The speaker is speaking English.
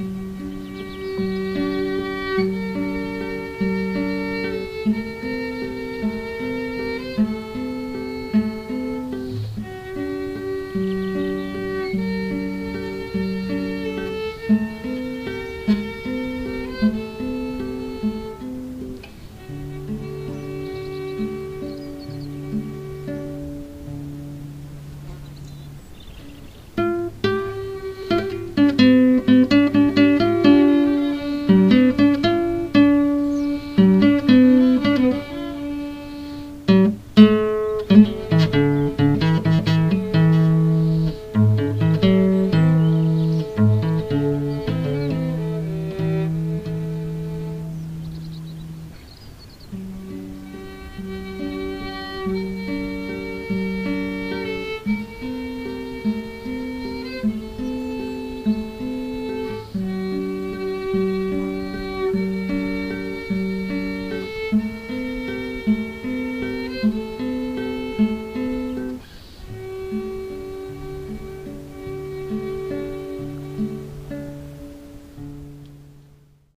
Mm-hmm.